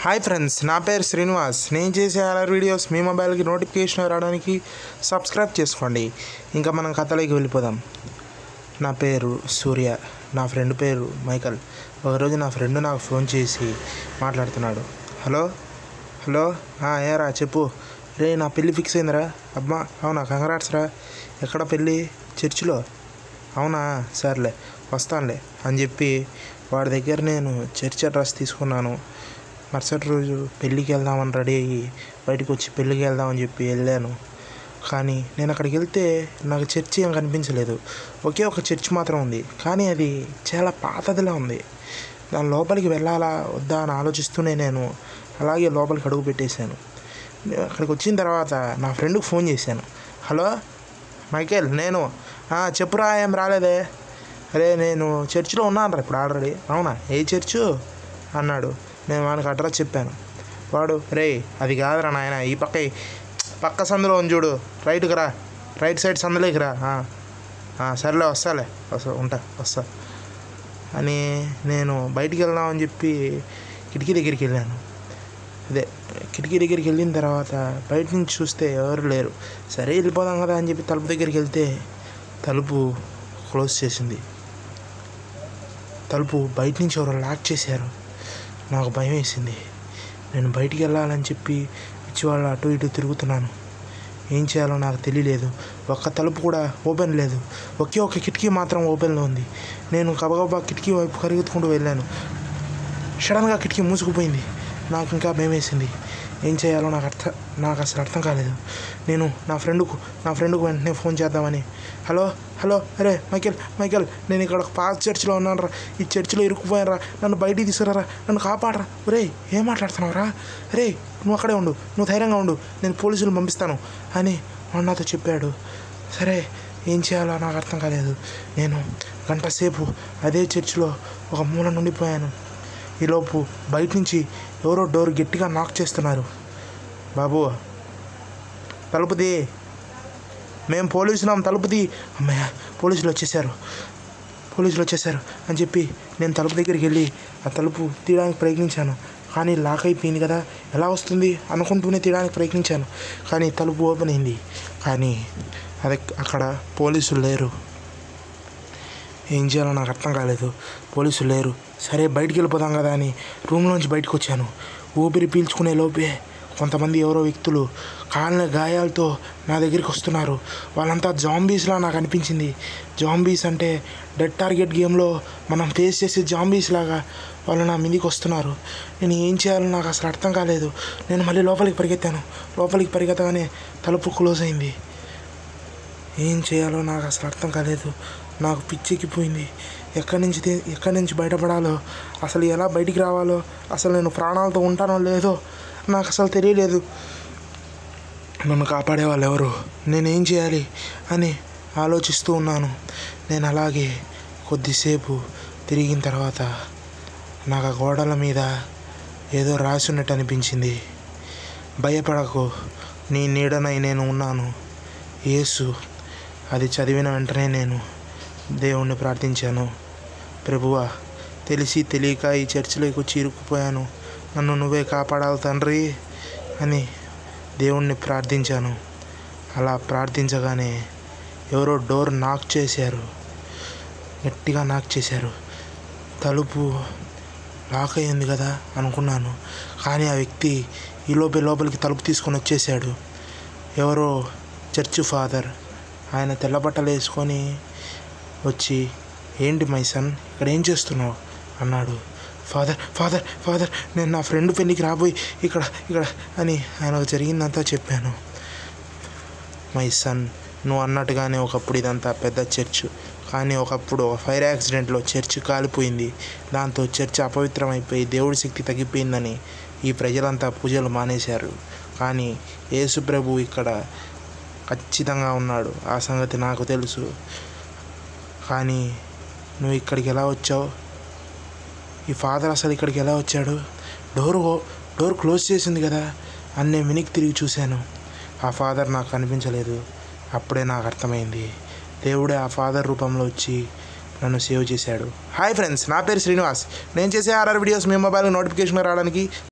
Hi friends నా పేరు శ్రీనివాస్. నేను చేసే అలర్ వీడియోస్ మీ మొబైల్కి నోటిఫికేషన్ రావడానికి సబ్స్క్రైబ్ చేసుకోండి. ఇంకా మనం కథలోకి వెళ్ళిపోదాం. నా పేరు సూర్య నా ఫ్రెండ్ పేరు మైకల్. ఒకరోజు నా ఫ్రెండ్ నాకు ఫోన్ చేసి మాట్లాడుతున్నాడు. హలో? హలో? ఏరా చెప్పు. రే నా పెళ్ళి ఫిక్స్ అయిందిరా. అబ్బా అవునా కంగ్రాట్స్ రా. ఎక్కడ పెళ్ళి? చర్చిలో? అవునా సర్లే వస్తానులే అని చెప్పి వాడి దగ్గర నేను చర్చ్ అడ్రస్ తీసుకున్నాను. మరుసటి రోజు పెళ్ళికి వెళ్దామని రెడీ అయ్యి బయటకు వచ్చి పెళ్ళికి వెళ్దామని చెప్పి వెళ్ళాను. కానీ నేను అక్కడికి వెళ్తే నాకు చర్చి ఏం కనిపించలేదు. ఒకే ఒక చర్చ్ మాత్రం ఉంది. కానీ అది చాలా పాతదిలా ఉంది. దాని లోపలికి వెళ్ళాలా వద్దా అని ఆలోచిస్తూనే నేను అలాగే లోపలికి అడుగు పెట్టేశాను. అక్కడికి వచ్చిన తర్వాత నా ఫ్రెండ్కి ఫోన్ చేశాను. హలో మైకేల్ నేను చెప్పురా ఏం రాలేదే? అరే నేను చర్చిలో ఉన్నాను రా ఇప్పుడు ఆల్రెడీ. అవునా? ఏ చర్చు? అన్నాడు. నేను వానికి అడ్రస్ చెప్పాను. వాడు రే అది కాదురా నాయన ఈ పక్క పక్క సందులో ఉంది చూడు రైట్కి రా రైట్ సైడ్ సందులోకి రా సర్లే వస్తాలే వస్తా ఉంటా వస్తా. అని నేను బయటికి వెళ్దామని చెప్పి కిటికీ దగ్గరికి వెళ్ళాను. అదే కిటికీ దగ్గరికి వెళ్ళిన తర్వాత బయట నుంచి చూస్తే ఎవరు లేరు. సరే వెళ్ళిపోదాం కదా అని చెప్పి తలుపు దగ్గరికి వెళ్తే తలుపు క్లోజ్ చేసింది. తలుపు బయట నుంచి ఎవరో లాక్ చేశారు. నాకు భయం వేసింది నేను బయటికి వెళ్ళాలని చెప్పి ఇచ్చివాళ్ళు అటు ఇటు తిరుగుతున్నాను. ఏం చేయాలో నాకు తెలియలేదు. ఒక్క తలుపు కూడా ఓపెన్ లేదు. ఒకే ఒక కిటికీ మాత్రం ఓపెన్లో ఉంది. నేను గబగబా కిటికీ వైపు కరుగుతుకుంటూ వెళ్ళాను. సడన్గా కిటికీ మూసుకుపోయింది. నాకు ఇంకా భయం వేసింది ఏం చేయాలో నాకు అర్థం నాకు అసలు అర్థం కాలేదు. నేను నా ఫ్రెండ్కు నా ఫ్రెండ్కు వెంటనే ఫోన్ చేద్దామని. హలో హలో అరే మైకెల్ మైకేల్ నేను ఇక్కడ ఒక పాత చర్చిలో ఉన్నాను రా ఈ చర్చిలో ఇరుక్కుపోయాను నన్ను బయటికి తీసుకురారా. నన్ను కాపాడరా. ఒరే ఏం మాట్లాడుతున్నావురా? అరే రే నువ్వు అక్కడే ఉండు. నువ్వు ధైర్యంగా ఉండు. నేను పోలీసులు పంపిస్తాను అని వాడు నాతో చెప్పాడు. సరే ఏం చేయాలో నాకు అర్థం కాలేదు. నేను గంట సేపు అదే చర్చిలో ఒక మూల నుండిపోయాను ఈలోపు బయట నుంచి ఎవరో డోర్ గట్టిగా నాక్ చేస్తున్నారు. బాబు తలుపుది. మేము పోలీసులం తలుపుది. అమ్మయ్య పోలీసులు వచ్చేసారు. పోలీసులు వచ్చేసారు అని చెప్పి నేను తలుపు దగ్గరికి వెళ్ళి ఆ తలుపు తీయడానికి ప్రయత్నించాను. కానీ లాక్ అయిపోయింది కదా ఎలా వస్తుంది అనుకుంటూనే తీయడానికి ప్రయత్నించాను. కానీ తలుపు ఓపెన్ అయింది. కానీ అది అక్కడ పోలీసులు లేరు. ఏం చేయాలో నాకు అర్థం కాలేదు. పోలీసులు లేరు. సరే బయటికి వెళ్ళిపోదాం కదా అని రూమ్లోంచి బయటకు వచ్చాను. ఊపిరి పీల్చుకునే లోపే కొంతమంది ఎవరో వ్యక్తులు కాళ్ళ గాయాలతో నా దగ్గరికి వస్తున్నారు. వాళ్ళంతా జాంబీస్లా నాకు అనిపించింది. జాంబీస్ అంటే డెడ్ టార్గెట్ గేమ్లో మనం ఫేస్ చేసే జాంబీస్ లాగా వాళ్ళు నా మీదికి వస్తున్నారు. నేను ఏం చేయాలో నాకు అసలు అర్థం కాలేదు. నేను మళ్ళీ లోపలికి పరిగెత్తాను. లోపలికి పరిగెత్తగానే తలుపు క్లోజ్ అయింది. ఏం చేయాలో నాకు అసలు అర్థం కాలేదు. నాకు పిచ్చెక్కిపోయింది ఎక్కడి నుంచి ఎక్కడి నుంచి బయటపడాలో అసలు ఎలా బయటికి రావాలో అసలు నేను ప్రాణాలతో ఉంటానో లేదో నాకు అసలు తెలియలేదు. నన్ను కాపాడే వాళ్ళు ఎవరు? నేనేం చేయాలి అని ఆలోచిస్తూ ఉన్నాను. నేను అలాగే కొద్దిసేపు తిరిగిన తర్వాత నాకు ఆ గోడల మీద ఏదో రాసి ఉన్నట్టు అనిపించింది. భయపడకు. నీ నీడనై నేను ఉన్నాను. యేసు అది చదివిన వెంటనే నేను దేవుణ్ణి ప్రార్థించాను. ప్రభువా తెలిసి తెలియక ఈ చర్చిలోకి వచ్చి ఇరుక్కుపోయాను. నన్ను నువ్వే కాపాడాలి తండ్రి అని దేవుణ్ణి ప్రార్థించాను. అలా ప్రార్థించగానే ఎవరో డోర్ నాక్ చేశారు. గట్టిగా నాక్ చేశారు. తలుపు లాక్ అయ్యింది కదా అనుకున్నాను. కానీ ఆ వ్యక్తి ఈ లోపల లోపలికి తలుపు తీసుకొని వచ్చేసాడు ఎవరో చర్చ్ ఫాదర్ ఆయన తెల్ల బట్టలు వేసుకొని వచ్చి ఏంటి మై సన్ ఇక్కడ ఏం చేస్తున్నావు? అన్నాడు. ఫాదర్ ఫాదర్ ఫాదర్ నేను నా ఫ్రెండ్ పెళ్ళికి రాబోయి ఇక్కడ ఇక్కడ అని ఆయనకు జరిగిందంతా చెప్పాను. మై సన్ నువ్వు అన్నట్టుగానే ఒకప్పుడు ఇదంతా పెద్ద చర్చ్. కానీ ఒకప్పుడు ఒక ఫైర్ యాక్సిడెంట్లో చర్చ్ కాలిపోయింది. దాంతో చర్చ్ అపవిత్రమైపోయి దేవుడి శక్తి తగ్గిపోయిందని ఈ ప్రజలంతా పూజలు మానేశారు. కానీ యేసుప్రభు ఇక్కడ ఖచ్చితంగా ఉన్నాడు. ఆ సంగతి నాకు తెలుసు. కానీ నువ్వు ఇక్కడికి ఎలా వచ్చావు? ఈ ఫాదర్ అసలు ఇక్కడికి ఎలా వచ్చాడు? డోర్ డోర్ క్లోజ్ చేసింది కదా? అని నేను వెనక్కి తిరిగి చూశాను. ఆ ఫాదర్ నాకు కనిపించలేదు. అప్పుడే నాకు అర్థమైంది. దేవుడే ఆ ఫాదర్ రూపంలో వచ్చి నన్ను సేవ్ చేశాడు. హాయ్ ఫ్రెండ్స్ నా పేరు శ్రీనివాస్. నేను చేసే ఆర్ఆర్ వీడియోస్ మీ మొబైల్ నోటిఫికేషన్ రావడానికి